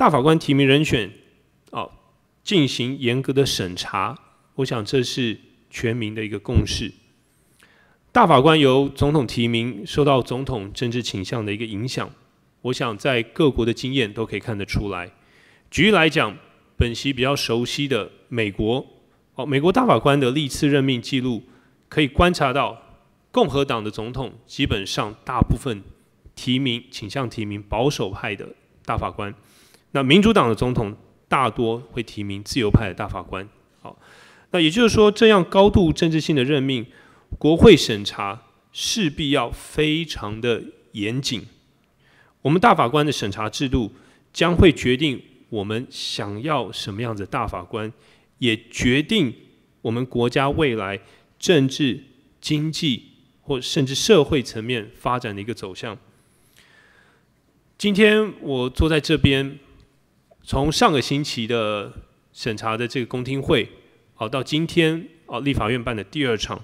大法官提名人选，哦，进行严格的审查，我想这是全民的一个共识。大法官由总统提名，受到总统政治倾向的一个影响，我想在各国的经验都可以看得出来。举例来讲，本席比较熟悉的美国，哦，美国大法官的历次任命记录，可以观察到，共和党的总统基本上大部分提名倾向提名保守派的大法官。那民主党的总统大多会提名自由派的大法官，好，那也就是说，这样高度政治性的任命，国会审查势必要非常的严谨。我们大法官的审查制度将会决定我们想要什么样的大法官，也决定我们国家未来政治、经济或甚至社会层面发展的一个走向。今天我坐在这边。从上个星期的审查的这个公听会，好到今天哦，立法院办的第二场，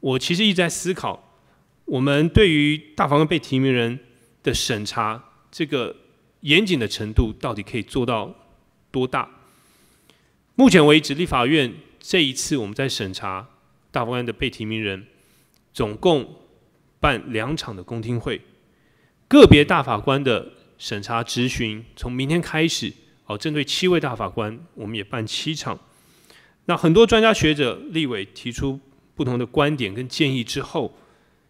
我其实一直在思考，我们对于大法官被提名人的审查这个严谨的程度，到底可以做到多大？目前为止，立法院这一次我们在审查大法官的被提名人，总共办两场的公听会，个别大法官的。审查质询从明天开始，哦，针对七位大法官，我们也办七场。那很多专家学者、立委提出不同的观点跟建议之后，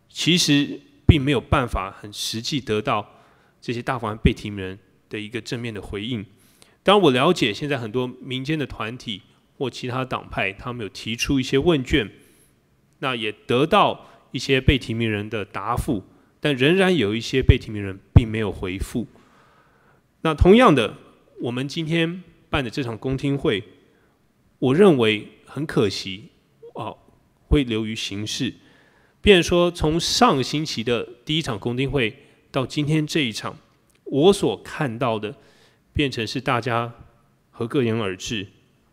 其实并没有办法很实际得到这些大法官被提名人的一个正面的回应。当，我了解现在很多民间的团体或其他党派，他们有提出一些问卷，那也得到一些被提名人的答复，但仍然有一些被提名人并没有回复。那同样的，我们今天办的这场公听会，我认为很可惜，哦，会流于形式。便说从上星期的第一场公听会到今天这一场，我所看到的，变成是大家和各言而至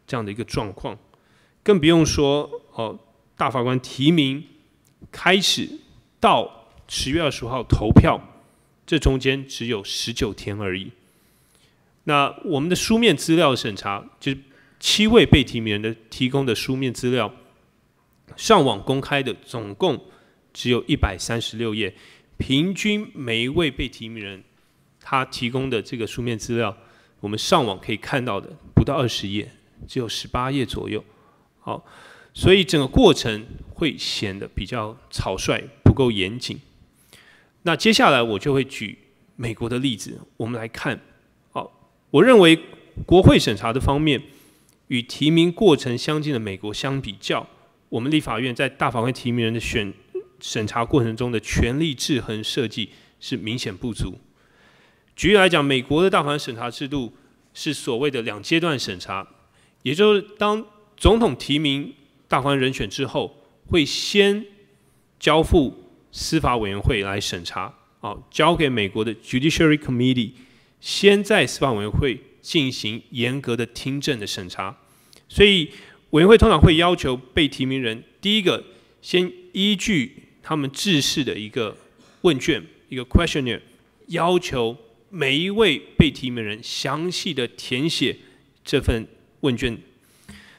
这样的一个状况，更不用说哦，大法官提名开始到十月二十五号投票，这中间只有十九天而已。那我们的书面资料审查，就是七位被提名人的提供的书面资料，上网公开的总共只有一百三十六页，平均每一位被提名人他提供的这个书面资料，我们上网可以看到的不到二十页，只有十八页左右。好，所以整个过程会显得比较草率，不够严谨。那接下来我就会举美国的例子，我们来看。我认为国会审查的方面与提名过程相近的美国相比较，我们立法院在大法官提名人的选审查过程中的权力制衡设计是明显不足。举例来讲，美国的大法官审查制度是所谓的两阶段审查，也就是当总统提名大法官人选之后，会先交付司法委员会来审查，啊，交给美国的 Judiciary Committee。先在司法委员会进行严格的听证的审查，所以委员会通常会要求被提名人，第一个先依据他们制式的一个问卷，一个 questionnaire，要求每一位被提名人详细的填写这份问卷。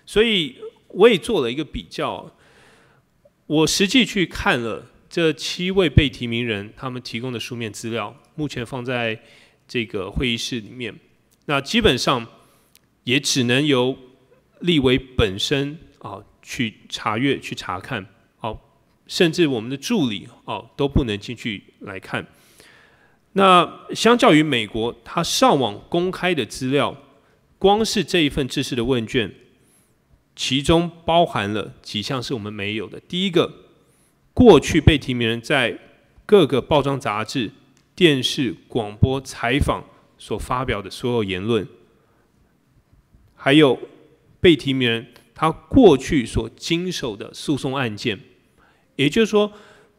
所以我也做了一个比较，我实际去看了这七位被提名人他们提供的书面资料，目前放在。这个会议室里面，那基本上也只能由立委本身啊去查阅、去查看，哦，甚至我们的助理哦都不能进去来看。那相较于美国，他上网公开的资料，光是这一份知识的问卷，其中包含了几项是我们没有的。第一个，过去被提名人在各个报章杂志。电视、广播、采访所发表的所有言论，还有被提名人他过去所经手的诉讼案件，也就是说，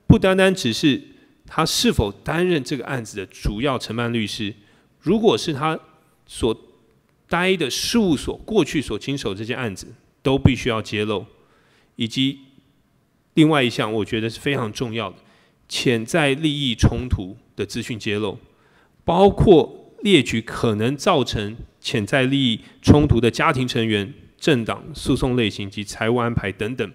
不单单只是他是否担任这个案子的主要承办律师，如果是他所待的事务所过去所经手这件案子，都必须要揭露，以及另外一项，我觉得是非常重要的潜在利益冲突。的资讯揭露，包括列举可能造成潜在利益冲突的家庭成员、政党、诉讼类型及财务安排等等。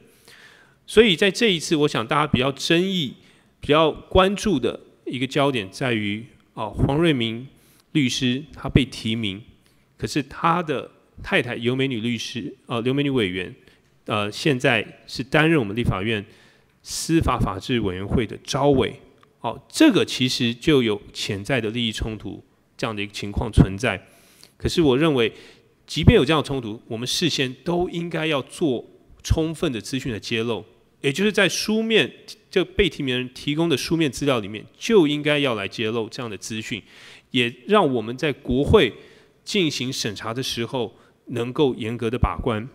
所以在这一次，我想大家比较争议、比较关注的一个焦点在于，啊，黄瑞明律师他被提名，可是他的太太尤美女律师，呃，刘美女委员，呃，现在是担任我们立法院司法法制委员会的招委，好，这个其实就有潜在的利益冲突这样的一个情况存在。可是我认为，即便有这样的冲突，我们事先都应该要做充分的资讯的揭露。也就是在书面这被提名人提供的书面资料里面，就应该要来揭露这样的资讯，也让我们在国会进行审查的时候能够严格的把关。